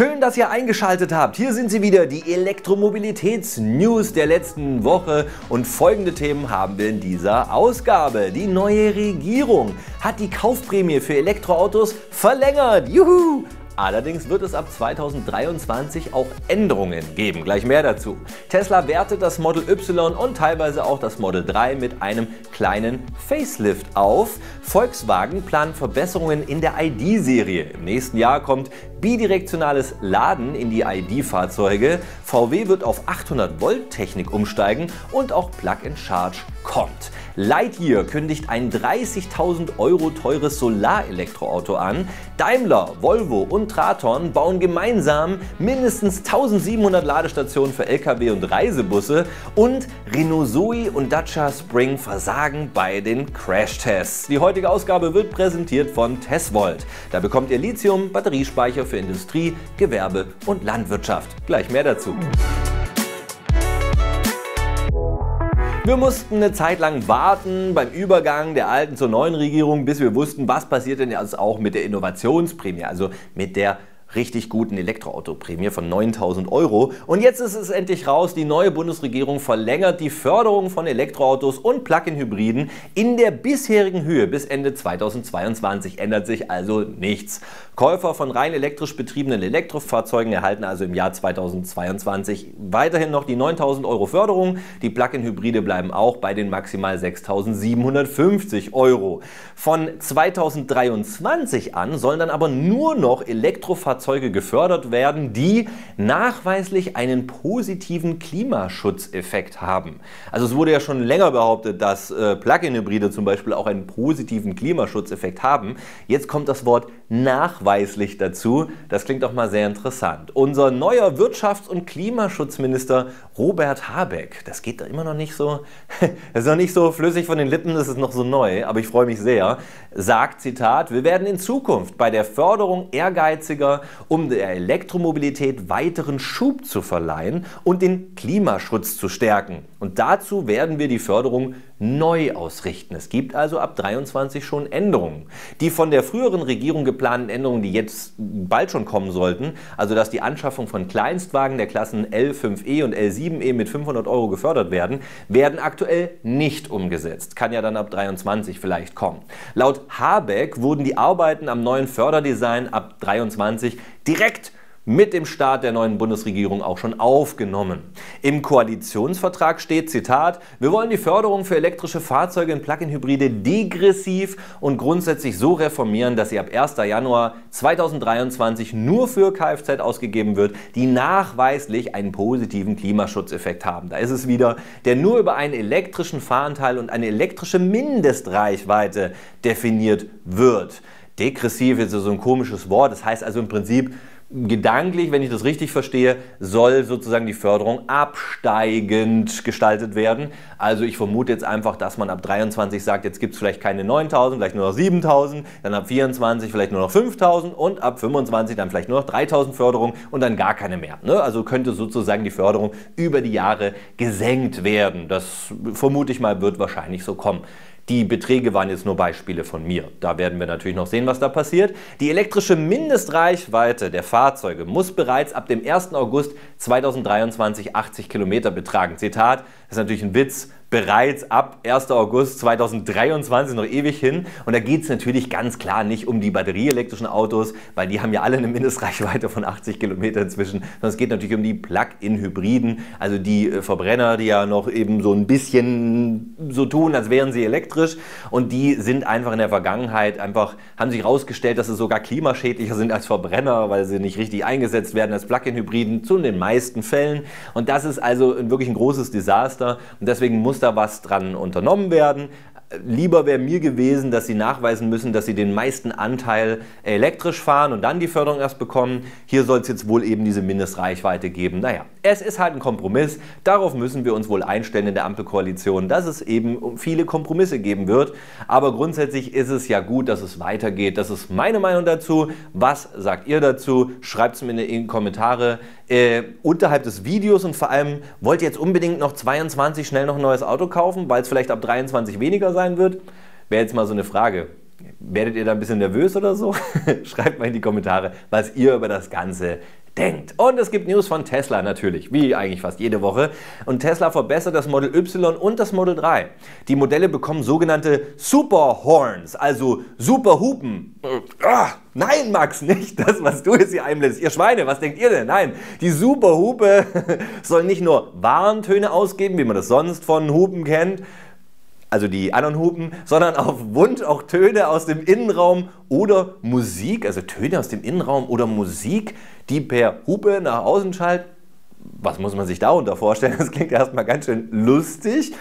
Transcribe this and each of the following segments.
Schön, dass ihr eingeschaltet habt. Hier sind sie wieder, die Elektromobilitäts-News der letzten Woche. Und folgende Themen haben wir in dieser Ausgabe. Die neue Regierung hat die Kaufprämie für Elektroautos verlängert. Juhu! Allerdings wird es ab 2023 auch Änderungen geben. Gleich mehr dazu. Tesla wertet das Model Y und teilweise auch das Model 3 mit einem kleinen Facelift auf. Volkswagen plant Verbesserungen in der ID-Serie. Im nächsten Jahr kommt bidirektionales Laden in die ID-Fahrzeuge. VW wird auf 800 Volt Technik umsteigen und auch Plug-in-Charge kommt. Lightyear kündigt ein 30.000 Euro teures Solarelektroauto an. Daimler, Volvo und Traton bauen gemeinsam mindestens 1700 Ladestationen für Lkw und Reisebusse und Renault Zoe und Dacia Spring versagen bei den Crashtests. Die heutige Ausgabe wird präsentiert von Tesvolt. Da bekommt ihr Lithium, Batteriespeicher für Industrie, Gewerbe und Landwirtschaft. Gleich mehr dazu. Wir mussten eine Zeit lang warten beim Übergang der alten zur neuen Regierung, bis wir wussten, was passiert denn jetzt auch mit der Innovationsprämie, also mit der richtig guten Elektroautoprämie von 9000 Euro. Und jetzt ist es endlich raus, die neue Bundesregierung verlängert die Förderung von Elektroautos und Plug-in-Hybriden in der bisherigen Höhe bis Ende 2022. Ändert sich also nichts. Käufer von rein elektrisch betriebenen Elektrofahrzeugen erhalten also im Jahr 2022 weiterhin noch die 9000 Euro Förderung. Die Plug-in-Hybride bleiben auch bei den maximal 6750 Euro. Von 2023 an sollen dann aber nur noch Elektrofahrzeuge Fahrzeuge gefördert werden, die nachweislich einen positiven Klimaschutzeffekt haben. Also es wurde ja schon länger behauptet, dass äh, Plug-in-Hybride zum Beispiel auch einen positiven Klimaschutzeffekt haben. Jetzt kommt das Wort nachweislich dazu. Das klingt doch mal sehr interessant. Unser neuer Wirtschafts- und Klimaschutzminister Robert Habeck, das geht da immer noch nicht so, das ist noch nicht so flüssig von den Lippen, das ist noch so neu, aber ich freue mich sehr, sagt, Zitat, wir werden in Zukunft bei der Förderung ehrgeiziger um der Elektromobilität weiteren Schub zu verleihen und den Klimaschutz zu stärken. Und dazu werden wir die Förderung neu ausrichten. Es gibt also ab 23 schon Änderungen. Die von der früheren Regierung geplanten Änderungen, die jetzt bald schon kommen sollten, also dass die Anschaffung von Kleinstwagen der Klassen L5e und L7e mit 500 Euro gefördert werden, werden aktuell nicht umgesetzt. Kann ja dann ab 23 vielleicht kommen. Laut Habeck wurden die Arbeiten am neuen Förderdesign ab 23 direkt mit dem Start der neuen Bundesregierung auch schon aufgenommen. Im Koalitionsvertrag steht, Zitat, wir wollen die Förderung für elektrische Fahrzeuge in Plug-in-Hybride degressiv und grundsätzlich so reformieren, dass sie ab 1. Januar 2023 nur für Kfz ausgegeben wird, die nachweislich einen positiven Klimaschutzeffekt haben. Da ist es wieder, der nur über einen elektrischen Fahranteil und eine elektrische Mindestreichweite definiert wird. Degressiv ist so ein komisches Wort. Das heißt also im Prinzip, gedanklich, wenn ich das richtig verstehe, soll sozusagen die Förderung absteigend gestaltet werden. Also ich vermute jetzt einfach, dass man ab 23 sagt, jetzt gibt es vielleicht keine 9000, vielleicht nur noch 7000, dann ab 24 vielleicht nur noch 5000 und ab 25 dann vielleicht nur noch 3000 Förderung und dann gar keine mehr. Ne? Also könnte sozusagen die Förderung über die Jahre gesenkt werden. Das vermute ich mal, wird wahrscheinlich so kommen. Die Beträge waren jetzt nur Beispiele von mir. Da werden wir natürlich noch sehen, was da passiert. Die elektrische Mindestreichweite der Fahrzeuge muss bereits ab dem 1. August 2023 80 Kilometer betragen. Zitat, das ist natürlich ein Witz, bereits ab 1. August 2023, noch ewig hin. Und da geht es natürlich ganz klar nicht um die batterieelektrischen Autos, weil die haben ja alle eine Mindestreichweite von 80 Kilometer inzwischen, sondern es geht natürlich um die Plug-in-Hybriden, also die äh, Verbrenner, die ja noch eben so ein bisschen so tun, als wären sie elektrisch. Und die sind einfach in der Vergangenheit einfach, haben sich herausgestellt, dass sie sogar klimaschädlicher sind als Verbrenner, weil sie nicht richtig eingesetzt werden als Plug-in-Hybriden, zu den meisten Fällen. Und das ist also wirklich ein großes Desaster. Und deswegen muss da was dran unternommen werden. Lieber wäre mir gewesen, dass sie nachweisen müssen, dass sie den meisten Anteil elektrisch fahren und dann die Förderung erst bekommen. Hier soll es jetzt wohl eben diese Mindestreichweite geben. Naja, es ist halt ein Kompromiss. Darauf müssen wir uns wohl einstellen in der Ampelkoalition, dass es eben viele Kompromisse geben wird. Aber grundsätzlich ist es ja gut, dass es weitergeht. Das ist meine Meinung dazu. Was sagt ihr dazu? Schreibt es mir in die Kommentare äh, unterhalb des Videos und vor allem wollt ihr jetzt unbedingt noch 22 schnell noch ein neues Auto kaufen, weil es vielleicht ab 23 weniger sein wird? Wäre jetzt mal so eine Frage Werdet ihr da ein bisschen nervös oder so? Schreibt mal in die Kommentare, was ihr über das Ganze denkt. Und es gibt News von Tesla natürlich, wie eigentlich fast jede Woche. Und Tesla verbessert das Model Y und das Model 3. Die Modelle bekommen sogenannte Super Horns, also Super Hupen. Ah, nein, Max, nicht das, was du jetzt hier einlässt. Ihr Schweine, was denkt ihr denn? Nein, die Super Hupe soll nicht nur Warntöne ausgeben, wie man das sonst von Hupen kennt, also die anderen Hupen, sondern auf Wunsch auch Töne aus dem Innenraum oder Musik, also Töne aus dem Innenraum oder Musik, die per Hupe nach außen schallt. Was muss man sich darunter vorstellen? Das klingt erstmal ganz schön lustig.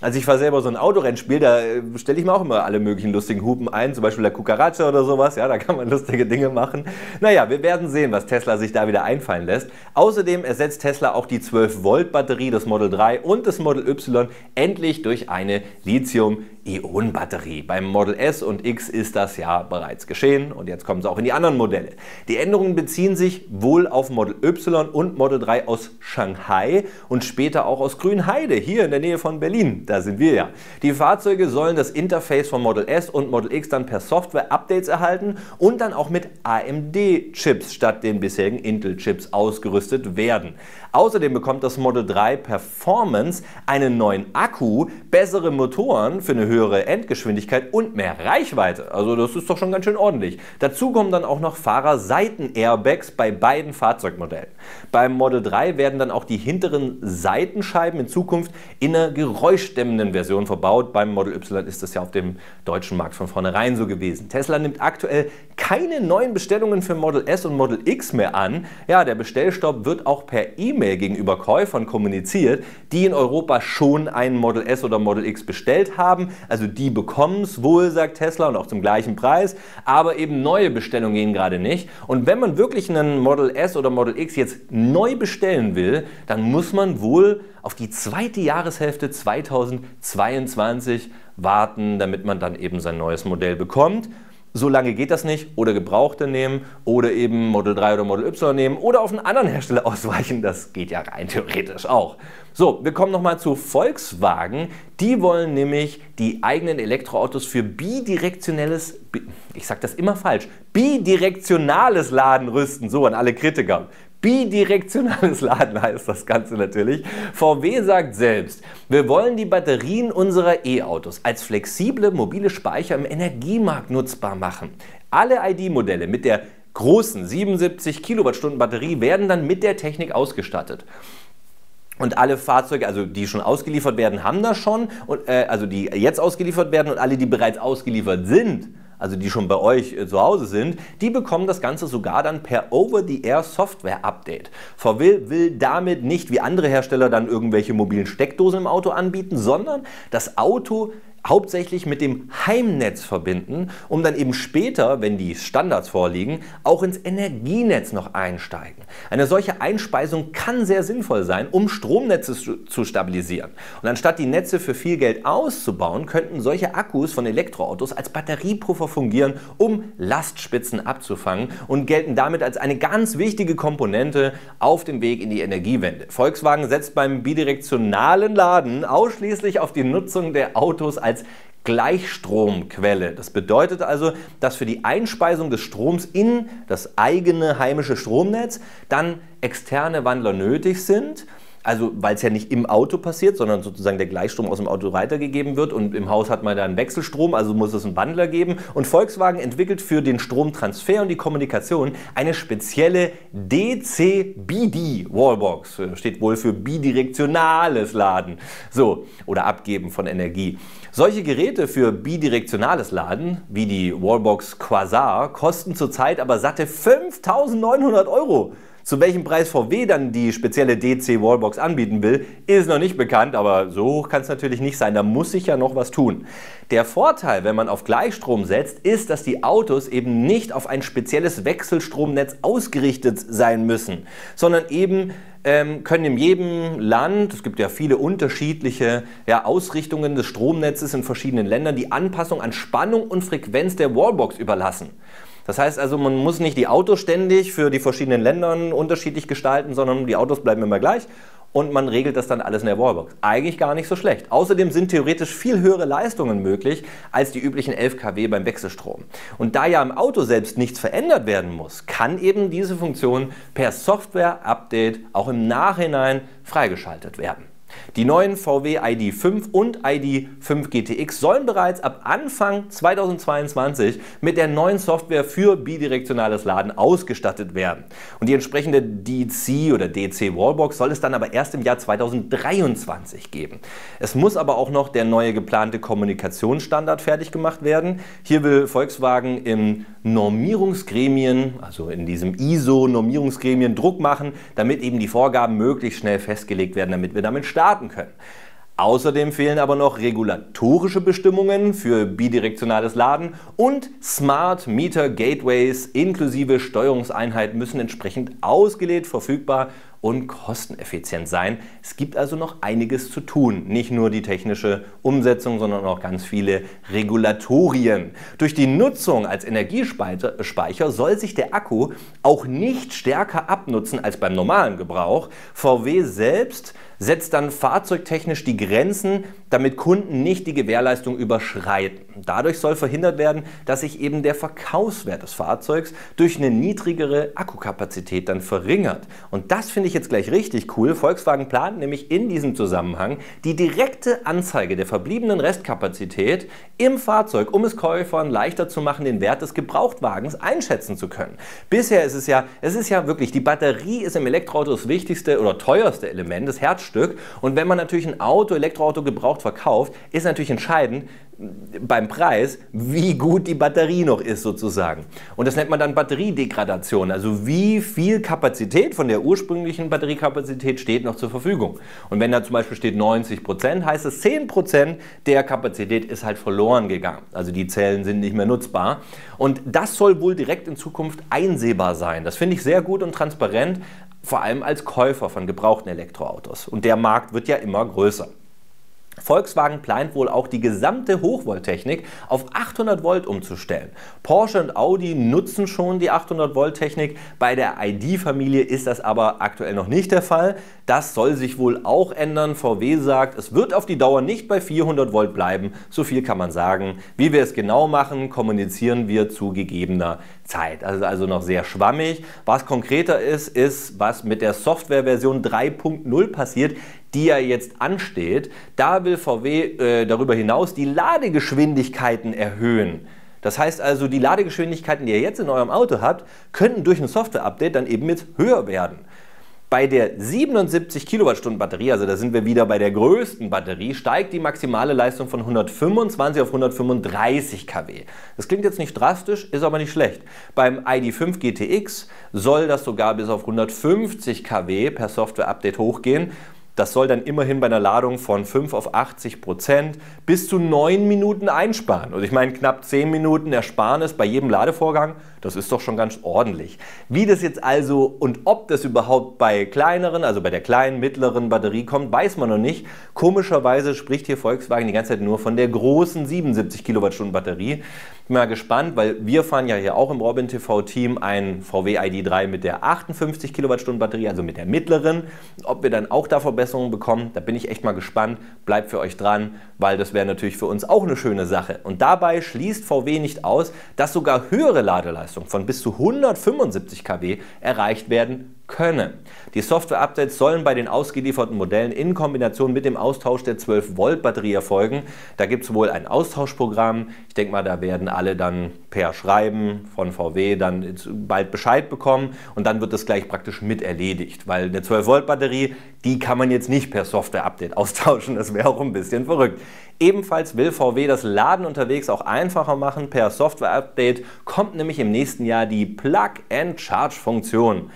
Also ich fahre selber so ein Autorennspiel, da äh, stelle ich mir auch immer alle möglichen lustigen Hupen ein, zum Beispiel der Cucaracha oder sowas, ja, da kann man lustige Dinge machen. Naja, wir werden sehen, was Tesla sich da wieder einfallen lässt. Außerdem ersetzt Tesla auch die 12-Volt-Batterie des Model 3 und des Model Y endlich durch eine Lithium-Ionen-Batterie. Beim Model S und X ist das ja bereits geschehen und jetzt kommen sie auch in die anderen Modelle. Die Änderungen beziehen sich wohl auf Model Y und Model 3 aus Shanghai und später auch aus Grünheide, hier in der Nähe von Berlin da sind wir ja. Die Fahrzeuge sollen das Interface von Model S und Model X dann per Software-Updates erhalten und dann auch mit AMD-Chips statt den bisherigen Intel-Chips ausgerüstet werden. Außerdem bekommt das Model 3 Performance einen neuen Akku, bessere Motoren für eine höhere Endgeschwindigkeit und mehr Reichweite. Also das ist doch schon ganz schön ordentlich. Dazu kommen dann auch noch Fahrerseiten-Airbags bei beiden Fahrzeugmodellen. Beim Model 3 werden dann auch die hinteren Seitenscheiben in Zukunft in einer geräuschdämmenden Version verbaut. Beim Model Y ist das ja auf dem deutschen Markt von vornherein so gewesen. Tesla nimmt aktuell keine neuen Bestellungen für Model S und Model X mehr an. Ja, der Bestellstopp wird auch per E-Mail gegenüber Käufern kommuniziert, die in Europa schon ein Model S oder Model X bestellt haben. Also die bekommen es wohl, sagt Tesla, und auch zum gleichen Preis. Aber eben neue Bestellungen gehen gerade nicht. Und wenn man wirklich einen Model S oder Model X jetzt neu bestellen will, dann muss man wohl auf die zweite Jahreshälfte 2022 warten, damit man dann eben sein neues Modell bekommt. So lange geht das nicht. Oder Gebrauchte nehmen oder eben Model 3 oder Model Y nehmen oder auf einen anderen Hersteller ausweichen. Das geht ja rein theoretisch auch. So, wir kommen nochmal zu Volkswagen. Die wollen nämlich die eigenen Elektroautos für bidirektionelles, ich sage das immer falsch, bidirektionales Laden rüsten. So an alle Kritiker. Bidirektionales Laden heißt das Ganze natürlich. VW sagt selbst, wir wollen die Batterien unserer E-Autos als flexible mobile Speicher im Energiemarkt nutzbar machen. Alle ID-Modelle mit der großen 77 Kilowattstunden Batterie werden dann mit der Technik ausgestattet. Und alle Fahrzeuge, also die schon ausgeliefert werden, haben das schon. Und, äh, also die jetzt ausgeliefert werden und alle, die bereits ausgeliefert sind, also die schon bei euch äh, zu Hause sind, die bekommen das Ganze sogar dann per Over-the-Air Software Update. VW will damit nicht wie andere Hersteller dann irgendwelche mobilen Steckdosen im Auto anbieten, sondern das Auto hauptsächlich mit dem Heimnetz verbinden, um dann eben später, wenn die Standards vorliegen, auch ins Energienetz noch einsteigen. Eine solche Einspeisung kann sehr sinnvoll sein, um Stromnetze zu stabilisieren. Und anstatt die Netze für viel Geld auszubauen, könnten solche Akkus von Elektroautos als Batteriepuffer fungieren, um Lastspitzen abzufangen und gelten damit als eine ganz wichtige Komponente auf dem Weg in die Energiewende. Volkswagen setzt beim bidirektionalen Laden ausschließlich auf die Nutzung der Autos als Gleichstromquelle. Das bedeutet also, dass für die Einspeisung des Stroms in das eigene heimische Stromnetz dann externe Wandler nötig sind also weil es ja nicht im Auto passiert, sondern sozusagen der Gleichstrom aus dem Auto weitergegeben wird und im Haus hat man da einen Wechselstrom, also muss es einen Wandler geben. Und Volkswagen entwickelt für den Stromtransfer und die Kommunikation eine spezielle DC-BD Wallbox, steht wohl für bidirektionales Laden, so oder Abgeben von Energie. Solche Geräte für bidirektionales Laden, wie die Wallbox Quasar, kosten zurzeit aber satte 5900 Euro. Zu welchem Preis VW dann die spezielle DC Wallbox anbieten will, ist noch nicht bekannt, aber so hoch kann es natürlich nicht sein. Da muss sich ja noch was tun. Der Vorteil, wenn man auf Gleichstrom setzt, ist, dass die Autos eben nicht auf ein spezielles Wechselstromnetz ausgerichtet sein müssen, sondern eben ähm, können in jedem Land, es gibt ja viele unterschiedliche ja, Ausrichtungen des Stromnetzes in verschiedenen Ländern, die Anpassung an Spannung und Frequenz der Wallbox überlassen. Das heißt also, man muss nicht die Autos ständig für die verschiedenen Länder unterschiedlich gestalten, sondern die Autos bleiben immer gleich und man regelt das dann alles in der Wallbox. Eigentlich gar nicht so schlecht. Außerdem sind theoretisch viel höhere Leistungen möglich als die üblichen 11 kW beim Wechselstrom. Und da ja im Auto selbst nichts verändert werden muss, kann eben diese Funktion per Software-Update auch im Nachhinein freigeschaltet werden. Die neuen VW ID5 und ID5 GTX sollen bereits ab Anfang 2022 mit der neuen Software für bidirektionales Laden ausgestattet werden. Und die entsprechende DC oder DC Wallbox soll es dann aber erst im Jahr 2023 geben. Es muss aber auch noch der neue geplante Kommunikationsstandard fertig gemacht werden. Hier will Volkswagen im Normierungsgremien, also in diesem ISO-Normierungsgremien Druck machen, damit eben die Vorgaben möglichst schnell festgelegt werden, damit wir damit starten können. Außerdem fehlen aber noch regulatorische Bestimmungen für bidirektionales Laden und Smart Meter Gateways inklusive Steuerungseinheiten müssen entsprechend ausgelegt, verfügbar und kosteneffizient sein. Es gibt also noch einiges zu tun. Nicht nur die technische Umsetzung, sondern auch ganz viele Regulatorien. Durch die Nutzung als Energiespeicher soll sich der Akku auch nicht stärker abnutzen als beim normalen Gebrauch. VW selbst setzt dann fahrzeugtechnisch die Grenzen, damit Kunden nicht die Gewährleistung überschreiten. Dadurch soll verhindert werden, dass sich eben der Verkaufswert des Fahrzeugs durch eine niedrigere Akkukapazität dann verringert. Und das finde ich jetzt gleich richtig cool. Volkswagen plant nämlich in diesem Zusammenhang die direkte Anzeige der verbliebenen Restkapazität im Fahrzeug, um es Käufern leichter zu machen, den Wert des Gebrauchtwagens einschätzen zu können. Bisher ist es ja, es ist ja wirklich, die Batterie ist im Elektroauto das wichtigste oder teuerste Element, das Herzstück. Und wenn man natürlich ein Auto, Elektroauto gebraucht verkauft, ist natürlich entscheidend, beim Preis, wie gut die Batterie noch ist sozusagen. Und das nennt man dann Batteriedegradation, also wie viel Kapazität von der ursprünglichen Batteriekapazität steht noch zur Verfügung. Und wenn da zum Beispiel steht 90 Prozent, heißt es 10 Prozent der Kapazität ist halt verloren gegangen. Also die Zellen sind nicht mehr nutzbar. Und das soll wohl direkt in Zukunft einsehbar sein. Das finde ich sehr gut und transparent, vor allem als Käufer von gebrauchten Elektroautos. Und der Markt wird ja immer größer. Volkswagen plant wohl auch die gesamte Hochvolttechnik auf 800 Volt umzustellen. Porsche und Audi nutzen schon die 800 Volt Technik. Bei der ID-Familie ist das aber aktuell noch nicht der Fall. Das soll sich wohl auch ändern. VW sagt, es wird auf die Dauer nicht bei 400 Volt bleiben. So viel kann man sagen. Wie wir es genau machen, kommunizieren wir zu gegebener Zeit. Also, also noch sehr schwammig. Was konkreter ist, ist, was mit der Softwareversion 3.0 passiert die ja jetzt ansteht, da will VW äh, darüber hinaus die Ladegeschwindigkeiten erhöhen. Das heißt also, die Ladegeschwindigkeiten, die ihr jetzt in eurem Auto habt, könnten durch ein Software-Update dann eben jetzt höher werden. Bei der 77 Kilowattstunden Batterie, also da sind wir wieder bei der größten Batterie, steigt die maximale Leistung von 125 auf 135 kW. Das klingt jetzt nicht drastisch, ist aber nicht schlecht. Beim ID5 GTX soll das sogar bis auf 150 kW per Software-Update hochgehen. Das soll dann immerhin bei einer Ladung von 5 auf 80 Prozent bis zu 9 Minuten einsparen. Und ich meine, knapp 10 Minuten Ersparnis bei jedem Ladevorgang, das ist doch schon ganz ordentlich. Wie das jetzt also und ob das überhaupt bei kleineren, also bei der kleinen, mittleren Batterie kommt, weiß man noch nicht. Komischerweise spricht hier Volkswagen die ganze Zeit nur von der großen 77 Kilowattstunden Batterie. Bin mal gespannt, weil wir fahren ja hier auch im Robin TV Team ein VW ID3 mit der 58 Kilowattstunden Batterie, also mit der mittleren. Ob wir dann auch da Verbesserungen bekommen, da bin ich echt mal gespannt. Bleibt für euch dran, weil das wäre natürlich für uns auch eine schöne Sache. Und dabei schließt VW nicht aus, dass sogar höhere Ladeleistungen von bis zu 175 kW erreicht werden können. Die Software-Updates sollen bei den ausgelieferten Modellen in Kombination mit dem Austausch der 12-Volt-Batterie erfolgen. Da gibt es wohl ein Austauschprogramm. Ich denke mal, da werden alle dann per Schreiben von VW dann bald Bescheid bekommen und dann wird das gleich praktisch mit erledigt, weil eine 12-Volt-Batterie, die kann man jetzt nicht per Software-Update austauschen. Das wäre auch ein bisschen verrückt. Ebenfalls will VW das Laden unterwegs auch einfacher machen. Per Software-Update kommt nämlich im nächsten Jahr die Plug-and-Charge-Funktion.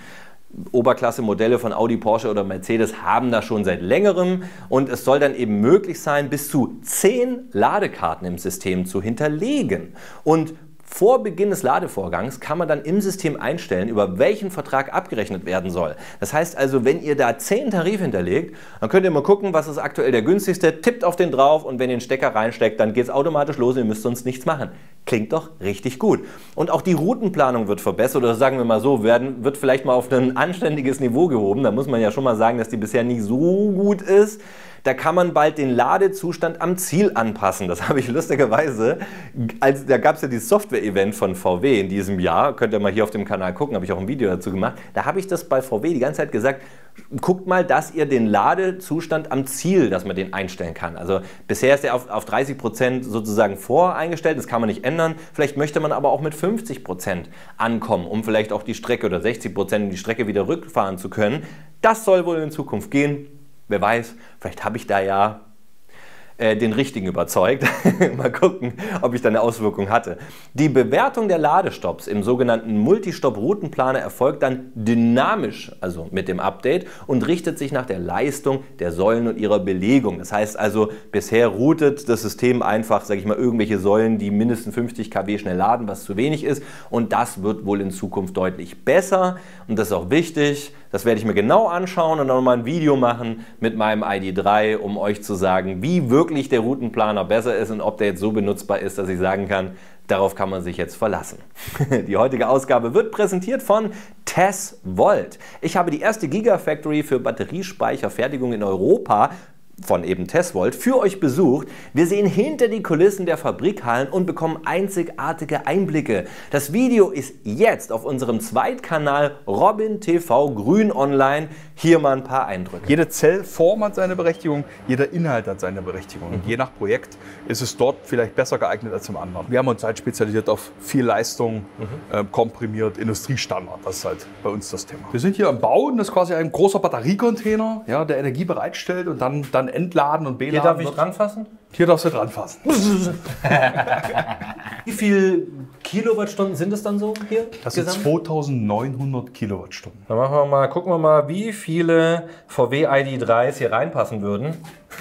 Oberklasse-Modelle von Audi, Porsche oder Mercedes haben das schon seit längerem und es soll dann eben möglich sein, bis zu 10 Ladekarten im System zu hinterlegen. Und vor Beginn des Ladevorgangs kann man dann im System einstellen, über welchen Vertrag abgerechnet werden soll. Das heißt also, wenn ihr da 10 Tarife hinterlegt, dann könnt ihr mal gucken, was ist aktuell der günstigste, tippt auf den drauf und wenn ihr den Stecker reinsteckt, dann geht es automatisch los und ihr müsst sonst nichts machen. Klingt doch richtig gut. Und auch die Routenplanung wird verbessert oder sagen wir mal so, werden, wird vielleicht mal auf ein anständiges Niveau gehoben. Da muss man ja schon mal sagen, dass die bisher nicht so gut ist. Da kann man bald den Ladezustand am Ziel anpassen. Das habe ich lustigerweise, als, da gab es ja dieses Software-Event von VW in diesem Jahr, könnt ihr mal hier auf dem Kanal gucken, habe ich auch ein Video dazu gemacht. Da habe ich das bei VW die ganze Zeit gesagt, guckt mal, dass ihr den Ladezustand am Ziel, dass man den einstellen kann. Also bisher ist er auf, auf 30 Prozent sozusagen voreingestellt, das kann man nicht ändern. Vielleicht möchte man aber auch mit 50 Prozent ankommen, um vielleicht auch die Strecke oder 60 Prozent die Strecke wieder rückfahren zu können. Das soll wohl in Zukunft gehen. Wer weiß, vielleicht habe ich da ja äh, den richtigen überzeugt. Mal gucken, ob ich da eine Auswirkung hatte. Die Bewertung der Ladestops im sogenannten Multistop-Routenplaner erfolgt dann dynamisch, also mit dem Update, und richtet sich nach der Leistung der Säulen und ihrer Belegung. Das heißt also, bisher routet das System einfach, sage ich mal, irgendwelche Säulen, die mindestens 50 kW schnell laden, was zu wenig ist. Und das wird wohl in Zukunft deutlich besser. Und das ist auch wichtig das werde ich mir genau anschauen und dann nochmal ein Video machen mit meinem ID3, um euch zu sagen, wie wirklich der Routenplaner besser ist und ob der jetzt so benutzbar ist, dass ich sagen kann, darauf kann man sich jetzt verlassen. Die heutige Ausgabe wird präsentiert von Tess Volt. Ich habe die erste Gigafactory für Batteriespeicherfertigung in Europa von eben Tesvolt für euch besucht. Wir sehen hinter die Kulissen der Fabrikhallen und bekommen einzigartige Einblicke. Das Video ist jetzt auf unserem Zweitkanal Robin TV Grün Online. Hier mal ein paar Eindrücke. Jede Zellform hat seine Berechtigung, jeder Inhalt hat seine Berechtigung. Mhm. Und je nach Projekt ist es dort vielleicht besser geeignet als im anderen. Wir haben uns halt spezialisiert auf viel Leistung, mhm. äh, komprimiert, Industriestandard. Das ist halt bei uns das Thema. Wir sind hier am Bauen, das ist quasi ein großer Batteriecontainer, ja, der Energie bereitstellt und dann, dann entladen und beladen Hier darf ich wird. dran fassen? Hier darfst du dran fassen. Wie viele Kilowattstunden sind es dann so hier? Das sind 2900 Kilowattstunden. Dann machen wir mal, gucken wir mal, wie viele VW ID3s hier reinpassen würden.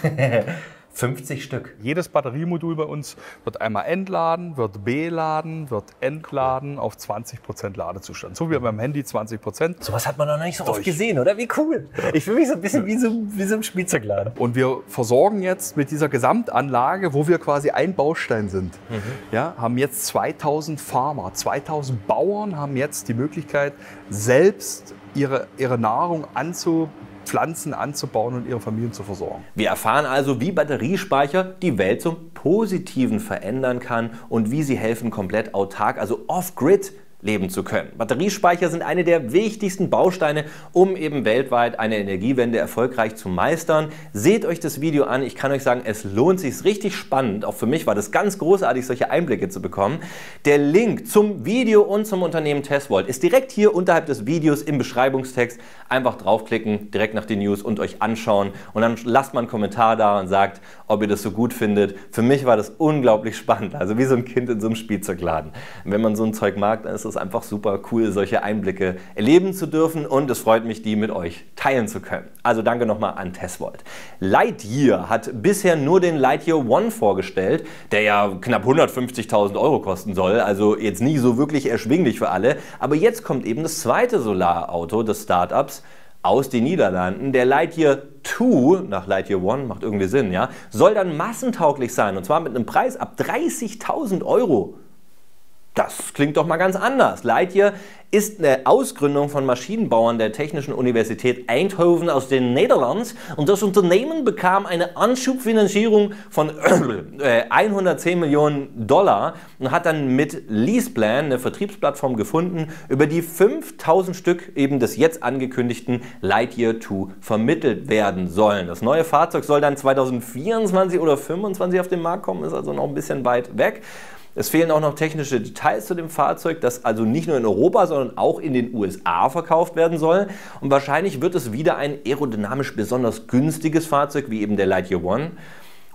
50 Stück. Jedes Batteriemodul bei uns wird einmal entladen, wird beladen, wird entladen auf 20% Ladezustand. So wie beim Handy 20%. Sowas hat man noch nicht so durch. oft gesehen, oder? Wie cool. Ich fühle mich so ein bisschen wie so, wie so ein Spielzeugladen. Und wir versorgen jetzt mit dieser Gesamtanlage, wo wir quasi ein Baustein sind, mhm. ja, haben jetzt 2000 Farmer, 2000 Bauern haben jetzt die Möglichkeit, selbst ihre, ihre Nahrung anzubieten Pflanzen anzubauen und ihre Familien zu versorgen. Wir erfahren also, wie Batteriespeicher die Welt zum Positiven verändern kann und wie sie helfen, komplett autark, also off-grid leben zu können. Batteriespeicher sind eine der wichtigsten Bausteine, um eben weltweit eine Energiewende erfolgreich zu meistern. Seht euch das Video an. Ich kann euch sagen, es lohnt sich. Ist richtig spannend. Auch für mich war das ganz großartig, solche Einblicke zu bekommen. Der Link zum Video und zum Unternehmen Testvolt ist direkt hier unterhalb des Videos im Beschreibungstext. Einfach draufklicken, direkt nach den News und euch anschauen. Und dann lasst mal einen Kommentar da und sagt, ob ihr das so gut findet. Für mich war das unglaublich spannend. Also wie so ein Kind in so einem Spielzeugladen. wenn man so ein Zeug mag, dann ist das es einfach super cool, solche Einblicke erleben zu dürfen und es freut mich, die mit euch teilen zu können. Also danke nochmal an Tesvolt. Lightyear hat bisher nur den Lightyear One vorgestellt, der ja knapp 150.000 Euro kosten soll, also jetzt nie so wirklich erschwinglich für alle. Aber jetzt kommt eben das zweite Solarauto des Startups aus den Niederlanden. Der Lightyear 2 nach Lightyear 1 macht irgendwie Sinn, ja, soll dann massentauglich sein und zwar mit einem Preis ab 30.000 Euro. Das klingt doch mal ganz anders. Lightyear ist eine Ausgründung von Maschinenbauern der Technischen Universität Eindhoven aus den Niederlanden und das Unternehmen bekam eine Anschubfinanzierung von äh, 110 Millionen Dollar und hat dann mit Leaseplan eine Vertriebsplattform gefunden, über die 5000 Stück eben des jetzt angekündigten Lightyear 2 vermittelt werden sollen. Das neue Fahrzeug soll dann 2024 oder 2025 auf den Markt kommen, ist also noch ein bisschen weit weg. Es fehlen auch noch technische Details zu dem Fahrzeug, das also nicht nur in Europa, sondern auch in den USA verkauft werden soll. Und wahrscheinlich wird es wieder ein aerodynamisch besonders günstiges Fahrzeug, wie eben der Lightyear One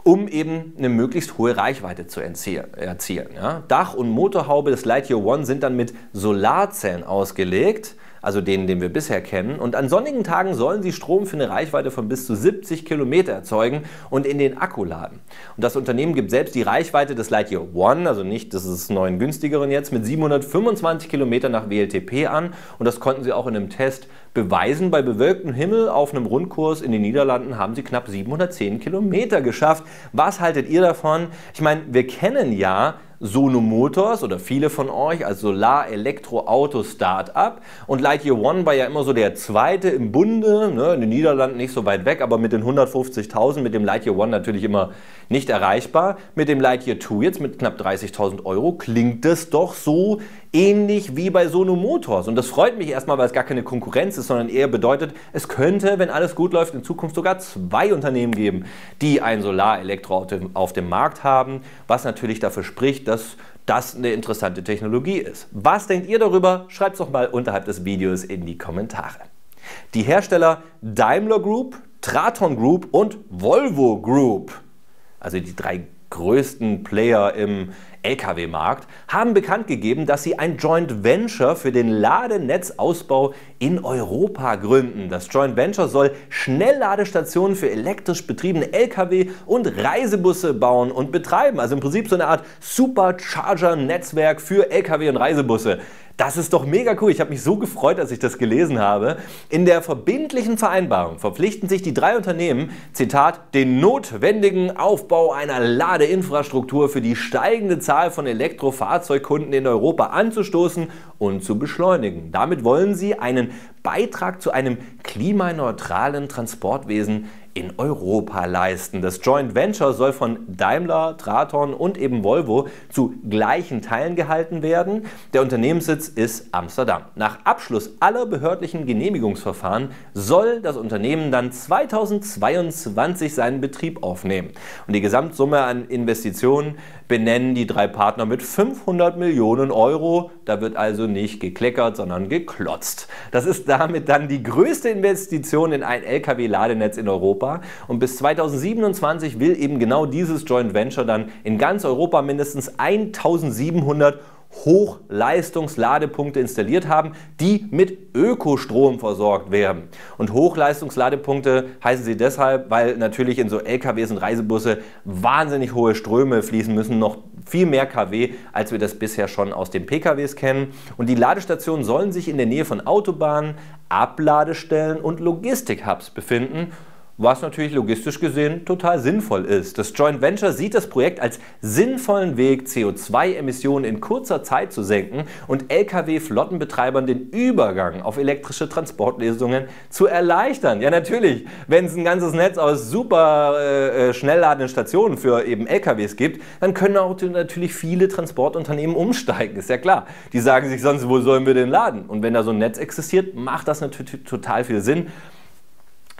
um eben eine möglichst hohe Reichweite zu erzielen. Ja. Dach und Motorhaube des Lightyear One sind dann mit Solarzellen ausgelegt also den, den wir bisher kennen. Und an sonnigen Tagen sollen sie Strom für eine Reichweite von bis zu 70 Kilometer erzeugen und in den Akku laden. Und das Unternehmen gibt selbst die Reichweite des Lightyear One, also nicht das ist neuen günstigeren jetzt, mit 725 Kilometern nach WLTP an. Und das konnten sie auch in einem Test beweisen, bei bewölktem Himmel auf einem Rundkurs in den Niederlanden haben sie knapp 710 Kilometer geschafft. Was haltet ihr davon? Ich meine, wir kennen ja Sono Motors oder viele von euch als Solar-Elektro-Auto-Startup. Und Lightyear One war ja immer so der zweite im Bunde, ne, in den Niederlanden nicht so weit weg, aber mit den 150.000 mit dem Lightyear One natürlich immer nicht erreichbar. Mit dem Lightyear 2 jetzt mit knapp 30.000 Euro klingt es doch so ähnlich wie bei Sono Motors. Und das freut mich erstmal, weil es gar keine Konkurrenz ist, sondern eher bedeutet, es könnte, wenn alles gut läuft, in Zukunft sogar zwei Unternehmen geben, die ein Solar-Elektroauto auf dem Markt haben, was natürlich dafür spricht, dass das eine interessante Technologie ist. Was denkt ihr darüber? Schreibt es doch mal unterhalb des Videos in die Kommentare. Die Hersteller Daimler Group, Traton Group und Volvo Group, also die drei größten Player im Lkw-Markt, haben bekannt gegeben, dass sie ein Joint Venture für den Ladenetzausbau in Europa gründen. Das Joint Venture soll Schnellladestationen für elektrisch betriebene Lkw und Reisebusse bauen und betreiben. Also im Prinzip so eine Art Supercharger-Netzwerk für Lkw und Reisebusse. Das ist doch mega cool. Ich habe mich so gefreut, als ich das gelesen habe. In der verbindlichen Vereinbarung verpflichten sich die drei Unternehmen, Zitat, den notwendigen Aufbau einer Ladeinfrastruktur für die steigende Zahl von Elektrofahrzeugkunden in Europa anzustoßen und zu beschleunigen. Damit wollen sie einen Beitrag zu einem klimaneutralen Transportwesen in Europa leisten. Das Joint Venture soll von Daimler, Traton und eben Volvo zu gleichen Teilen gehalten werden. Der Unternehmenssitz ist Amsterdam. Nach Abschluss aller behördlichen Genehmigungsverfahren soll das Unternehmen dann 2022 seinen Betrieb aufnehmen. Und die Gesamtsumme an Investitionen benennen die drei Partner mit 500 Millionen Euro. Da wird also nicht gekleckert, sondern geklotzt. Das ist damit dann die größte Investition in ein Lkw-Ladenetz in Europa. Und bis 2027 will eben genau dieses Joint Venture dann in ganz Europa mindestens 1700 Hochleistungsladepunkte installiert haben, die mit Ökostrom versorgt werden. Und Hochleistungsladepunkte heißen sie deshalb, weil natürlich in so LKWs und Reisebusse wahnsinnig hohe Ströme fließen müssen, noch viel mehr kW, als wir das bisher schon aus den PKWs kennen. Und die Ladestationen sollen sich in der Nähe von Autobahnen, Abladestellen und Logistik-Hubs befinden was natürlich logistisch gesehen total sinnvoll ist. Das Joint Venture sieht das Projekt als sinnvollen Weg, CO2-Emissionen in kurzer Zeit zu senken und Lkw-Flottenbetreibern den Übergang auf elektrische Transportlösungen zu erleichtern. Ja, natürlich, wenn es ein ganzes Netz aus super äh, äh schnellladenden Stationen für eben Lkws gibt, dann können auch natürlich viele Transportunternehmen umsteigen. Ist ja klar. Die sagen sich sonst, wo sollen wir denn laden? Und wenn da so ein Netz existiert, macht das natürlich total viel Sinn.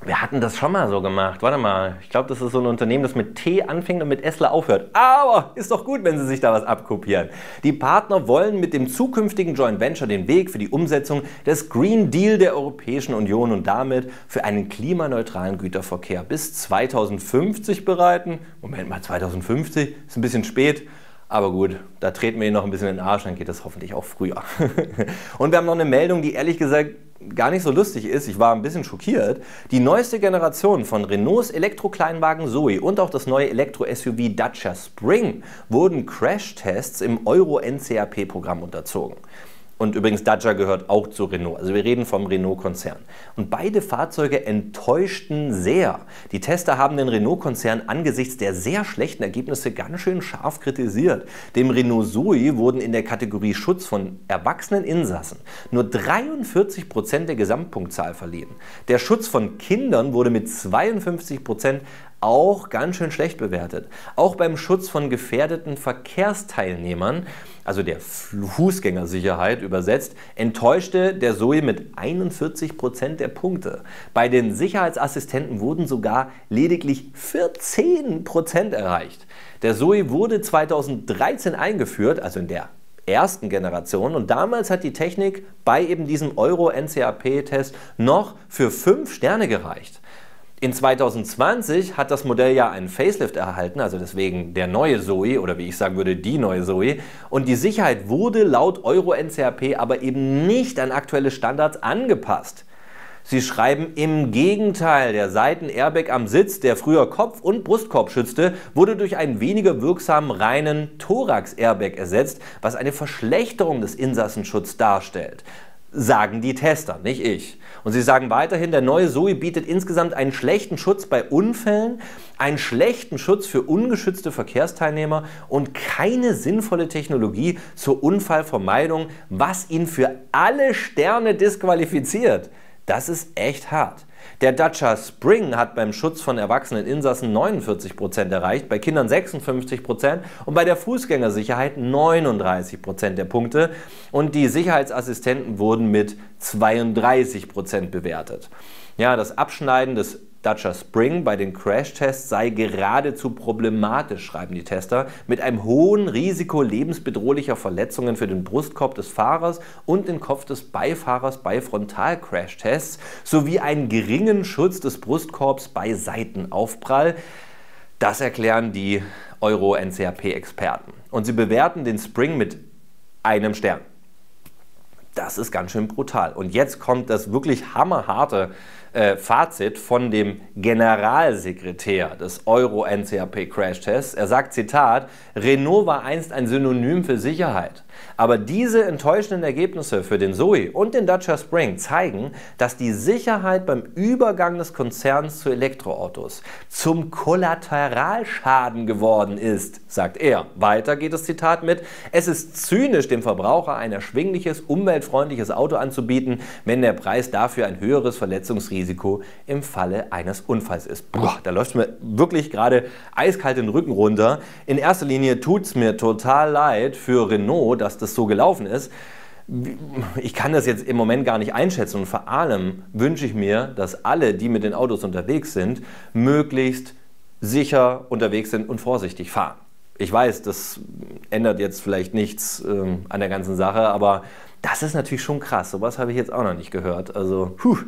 Wir hatten das schon mal so gemacht. Warte mal. Ich glaube, das ist so ein Unternehmen, das mit T anfängt und mit Essler aufhört. Aber ist doch gut, wenn sie sich da was abkopieren. Die Partner wollen mit dem zukünftigen Joint Venture den Weg für die Umsetzung des Green Deal der Europäischen Union und damit für einen klimaneutralen Güterverkehr bis 2050 bereiten. Moment mal, 2050 ist ein bisschen spät. Aber gut, da treten wir ihn noch ein bisschen in den Arsch, dann geht das hoffentlich auch früher. und wir haben noch eine Meldung, die ehrlich gesagt gar nicht so lustig ist. Ich war ein bisschen schockiert. Die neueste Generation von Renaults Elektrokleinwagen Zoe und auch das neue Elektro-SUV Dacia Spring wurden Crash-Tests im Euro-NCAP-Programm unterzogen. Und übrigens, Dacia gehört auch zu Renault. Also wir reden vom Renault-Konzern. Und beide Fahrzeuge enttäuschten sehr. Die Tester haben den Renault-Konzern angesichts der sehr schlechten Ergebnisse ganz schön scharf kritisiert. Dem Renault Zoe wurden in der Kategorie Schutz von erwachsenen Insassen nur 43 Prozent der Gesamtpunktzahl verliehen. Der Schutz von Kindern wurde mit 52 Prozent auch ganz schön schlecht bewertet. Auch beim Schutz von gefährdeten Verkehrsteilnehmern, also der Fußgängersicherheit übersetzt, enttäuschte der Zoe mit 41 Prozent der Punkte. Bei den Sicherheitsassistenten wurden sogar lediglich 14 Prozent erreicht. Der Zoe wurde 2013 eingeführt, also in der ersten Generation. Und damals hat die Technik bei eben diesem Euro-NCAP-Test noch für 5 Sterne gereicht. In 2020 hat das Modell ja einen Facelift erhalten, also deswegen der neue Zoe oder wie ich sagen würde, die neue Zoe. Und die Sicherheit wurde laut Euro NCAP aber eben nicht an aktuelle Standards angepasst. Sie schreiben im Gegenteil, der Seiten-Airbag am Sitz, der früher Kopf- und Brustkorb schützte, wurde durch einen weniger wirksamen reinen Thorax-Airbag ersetzt, was eine Verschlechterung des Insassenschutzes darstellt. Sagen die Tester, nicht ich. Und sie sagen weiterhin, der neue Zoe bietet insgesamt einen schlechten Schutz bei Unfällen, einen schlechten Schutz für ungeschützte Verkehrsteilnehmer und keine sinnvolle Technologie zur Unfallvermeidung, was ihn für alle Sterne disqualifiziert. Das ist echt hart. Der Dacia Spring hat beim Schutz von erwachsenen Insassen 49% erreicht, bei Kindern 56% und bei der Fußgängersicherheit 39% der Punkte. Und die Sicherheitsassistenten wurden mit 32% bewertet. Ja, das Abschneiden des Dacia Spring bei den Crashtests sei geradezu problematisch, schreiben die Tester, mit einem hohen Risiko lebensbedrohlicher Verletzungen für den Brustkorb des Fahrers und den Kopf des Beifahrers bei Frontalcrashtests sowie einen geringen Schutz des Brustkorbs bei Seitenaufprall. Das erklären die Euro-NCAP-Experten. Und sie bewerten den Spring mit einem Stern. Das ist ganz schön brutal. Und jetzt kommt das wirklich hammerharte äh, Fazit von dem Generalsekretär des Euro-NCAP Crash Tests. Er sagt, Zitat, Renault war einst ein Synonym für Sicherheit. Aber diese enttäuschenden Ergebnisse für den Zoe und den Dacia Spring zeigen, dass die Sicherheit beim Übergang des Konzerns zu Elektroautos zum Kollateralschaden geworden ist, sagt er. Weiter geht das Zitat mit, es ist zynisch, dem Verbraucher ein erschwingliches, umweltfreundliches Auto anzubieten, wenn der Preis dafür ein höheres Verletzungsrisiko im Falle eines Unfalls ist. Boah, da läuft mir wirklich gerade eiskalt den Rücken runter. In erster Linie tut es mir total leid für Renault, dass das so gelaufen ist. Ich kann das jetzt im Moment gar nicht einschätzen und vor allem wünsche ich mir, dass alle, die mit den Autos unterwegs sind, möglichst sicher unterwegs sind und vorsichtig fahren. Ich weiß, das ändert jetzt vielleicht nichts ähm, an der ganzen Sache, aber das ist natürlich schon krass. Sowas habe ich jetzt auch noch nicht gehört. Also, puh.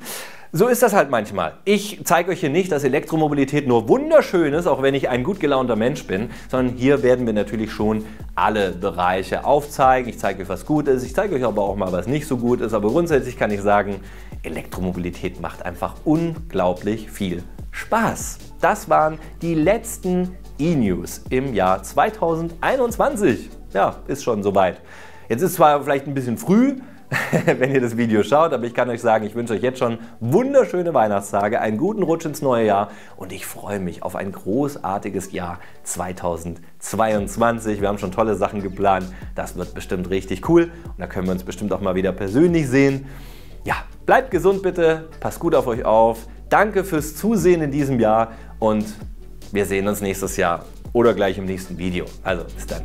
So ist das halt manchmal. Ich zeige euch hier nicht, dass Elektromobilität nur wunderschön ist, auch wenn ich ein gut gelaunter Mensch bin, sondern hier werden wir natürlich schon alle Bereiche aufzeigen. Ich zeige euch, was gut ist, ich zeige euch aber auch mal, was nicht so gut ist. Aber grundsätzlich kann ich sagen, Elektromobilität macht einfach unglaublich viel Spaß. Das waren die letzten E-News im Jahr 2021. Ja, ist schon soweit. Jetzt ist zwar vielleicht ein bisschen früh, wenn ihr das Video schaut. Aber ich kann euch sagen, ich wünsche euch jetzt schon wunderschöne Weihnachtstage, einen guten Rutsch ins neue Jahr und ich freue mich auf ein großartiges Jahr 2022. Wir haben schon tolle Sachen geplant. Das wird bestimmt richtig cool und da können wir uns bestimmt auch mal wieder persönlich sehen. Ja, bleibt gesund bitte, passt gut auf euch auf. Danke fürs Zusehen in diesem Jahr und wir sehen uns nächstes Jahr oder gleich im nächsten Video. Also bis dann.